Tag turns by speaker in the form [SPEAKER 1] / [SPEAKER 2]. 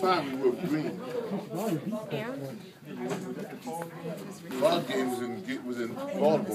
[SPEAKER 1] time we were green.
[SPEAKER 2] And
[SPEAKER 1] A games was in, was in Baltimore.